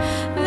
每。